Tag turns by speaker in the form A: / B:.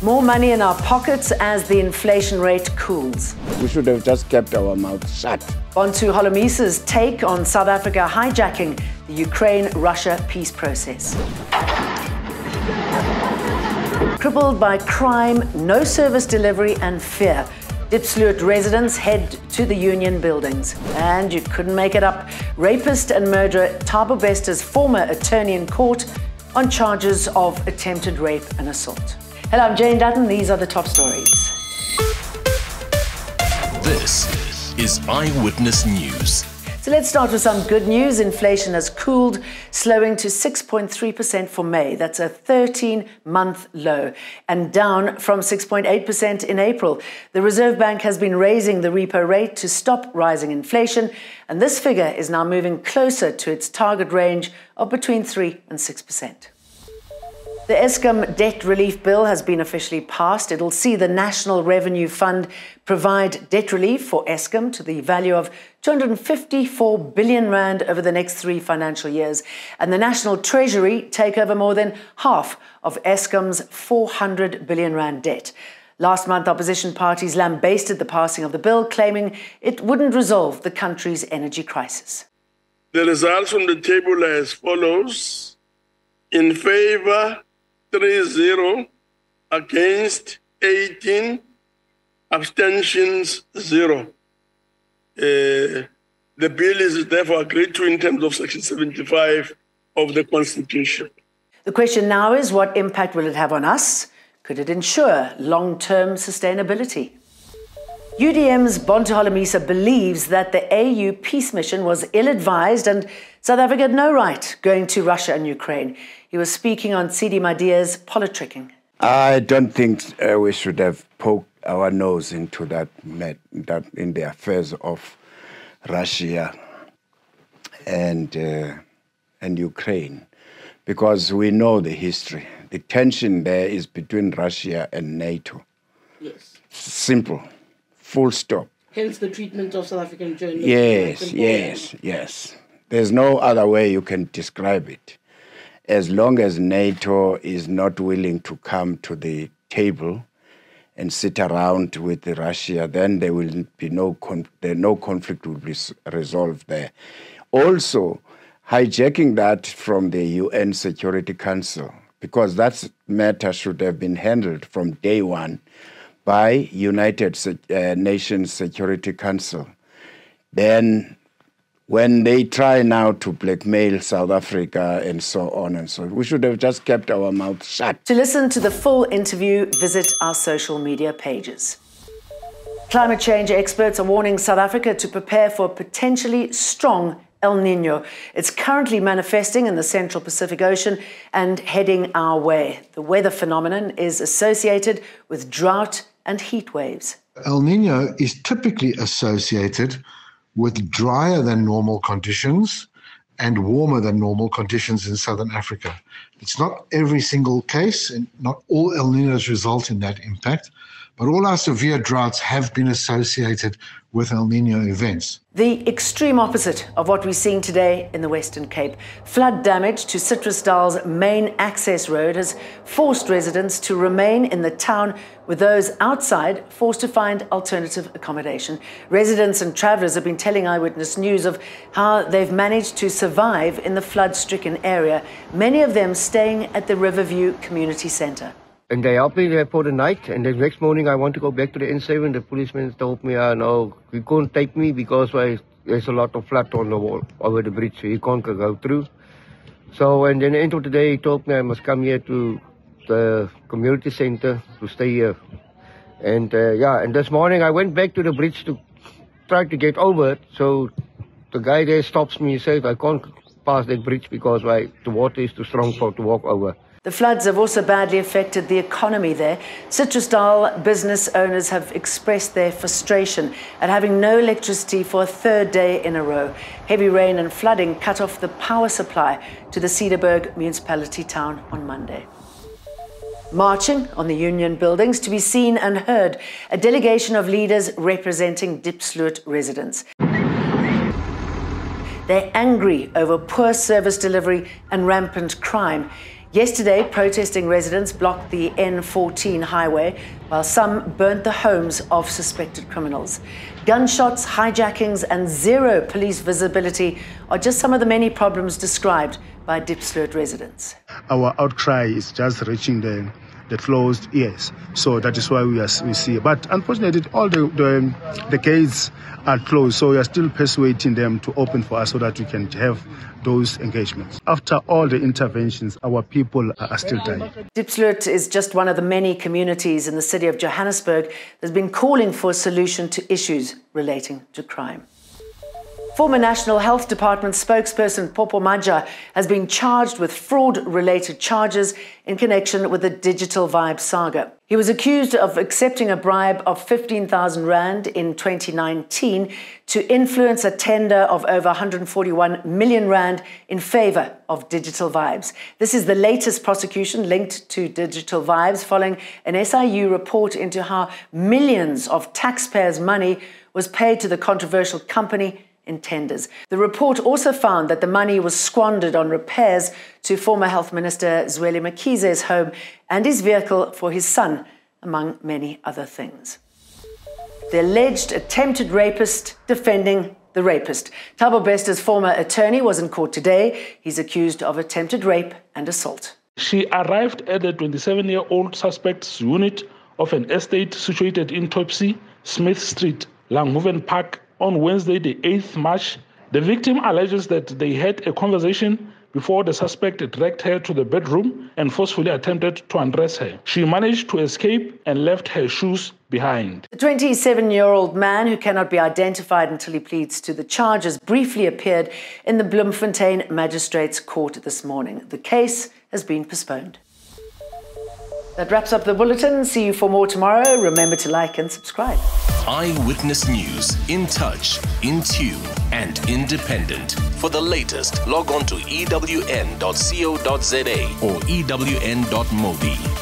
A: More money in our pockets as the inflation rate cools.
B: We should have just kept our mouth shut.
A: On to Holomisa's take on South Africa hijacking the Ukraine-Russia peace process. Crippled by crime, no service delivery and fear, Diepsloot residents head to the union buildings. And you couldn't make it up. Rapist and murderer Thabo Bester's former attorney in court on charges of attempted rape and assault. Hello, I'm Jane Dutton. These are the top stories.
C: This is Eyewitness News.
A: So let's start with some good news. Inflation has cooled, slowing to 6.3% for May. That's a 13 month low and down from 6.8% in April. The Reserve Bank has been raising the repo rate to stop rising inflation, and this figure is now moving closer to its target range of between 3 and 6%. The Eskom debt relief bill has been officially passed. It'll see the National Revenue Fund provide debt relief for Eskom to the value of 254 billion rand over the next three financial years, and the National Treasury take over more than half of Eskom's 400 billion rand debt. Last month, opposition parties lambasted the passing of the bill, claiming it wouldn't resolve the country's energy crisis.
D: The results from the table are as follows. In favor, 3-0 against 18 abstentions 0 uh, the bill is therefore agreed to in terms of section 75 of the constitution.
A: The question now is what impact will it have on us? Could it ensure long-term sustainability UDM's Bantu Holomisa believes that the AU peace mission was ill-advised and South Africa had no right going to Russia and Ukraine. He was speaking on Tshidi Madia's politricking.
B: I don't think uh, we should have poked our nose into that, net, that in the affairs of Russia and uh, and Ukraine, because we know the history. The tension there is between Russia and NATO.
E: Yes.
B: Simple full stop.
E: Hence the treatment of South African journalists.
B: Yes, yes, yes. There's no other way you can describe it. As long as NATO is not willing to come to the table and sit around with Russia, then there will be no con- there, no conflict will be resolved there. Also, hijacking that from the UN Security Council, because that matter should have been handled from day one by United uh, Nations Security Council. Then when they try now to blackmail South Africa and so on and so on, we should have just kept our mouth shut.
A: To listen to the full interview, visit our social media pages. Climate change experts are warning South Africa to prepare for a potentially strong El Nino. It's currently manifesting in the Central Pacific Ocean and heading our way. The weather phenomenon is associated with drought and heat waves.
F: El Nino is typically associated with drier than normal conditions and warmer than normal conditions in southern Africa. It's not every single case, and not all El Ninos result in that impact, but all our severe droughts have been associated with El Nino events.
A: The extreme opposite of what we're seeing today in the Western Cape. Flood damage to Citrusdal's main access road has forced residents to remain in the town, with those outside forced to find alternative accommodation. Residents and travellers have been telling Eyewitness News of how they've managed to survive in the flood stricken area, many of them staying at the Riverview Community Centre.
G: And they helped me there for the night. And the next morning I want to go back to the N7. The policeman told me, uh, no, you can't take me because I, there's a lot of flood on the wall over the bridge. So you can't go through. So, and then the end of the day, he told me I must come here to the community center to stay here. And uh, yeah, and this morning I went back to the bridge to try to get over it. So the guy there stops me and says I can't pass that bridge because why, the water is too strong for to walk over.
A: The floods have also badly affected the economy there. Citrusdal business owners have expressed their frustration at having no electricity for a third day in a row. Heavy rain and flooding cut off the power supply to the Cederberg municipality town on Monday. Marching on the union buildings to be seen and heard, a delegation of leaders representing Diepsloot residents. They're angry over poor service delivery and rampant crime. Yesterday, protesting residents blocked the N14 highway while some burnt the homes of suspected criminals. Gunshots, hijackings, and zero police visibility are just some of the many problems described by Diepsloot residents.
H: Our outcry is just reaching the the closed ears. So that is why we are we see. But unfortunately, all the, the um, the gates are closed. So we are still persuading them to open for us so that we can have those engagements. After all the interventions, our people are still dying.
A: Diepsloot is just one of the many communities in the city of Johannesburg that's been calling for a solution to issues relating to crime. Former National Health Department spokesperson Popo Maja has been charged with fraud related charges in connection with the Digital Vibe saga. He was accused of accepting a bribe of 15,000 Rand in 2019 to influence a tender of over 141 million Rand in favor of Digital Vibes. This is the latest prosecution linked to Digital Vibes following an SIU report into how millions of taxpayers' money was paid to the controversial company in tenders. The report also found that the money was squandered on repairs to former Health Minister Zweli Mkhize's home and his vehicle for his son, among many other things. The alleged attempted rapist defending the rapist. Thabo Bester's former attorney was in court today. He's accused of attempted rape and assault.
I: She arrived at the 27 year old suspect's unit of an estate situated in Topsy, Smith Street, Langenhoven Park, on Wednesday, the 8th March, the victim alleges that they had a conversation before the suspect dragged her to the bedroom and forcefully attempted to undress her. She managed to escape and left her shoes behind.
A: The 27 year old man, who cannot be identified until he pleads to the charges, briefly appeared in the Bloemfontein Magistrates Court this morning. The case has been postponed. That wraps up the bulletin. See you for more tomorrow. Remember to like and subscribe.
C: Eyewitness News, in touch, in tune, and independent. For the latest, log on to ewn.co.za or ewn.mobi.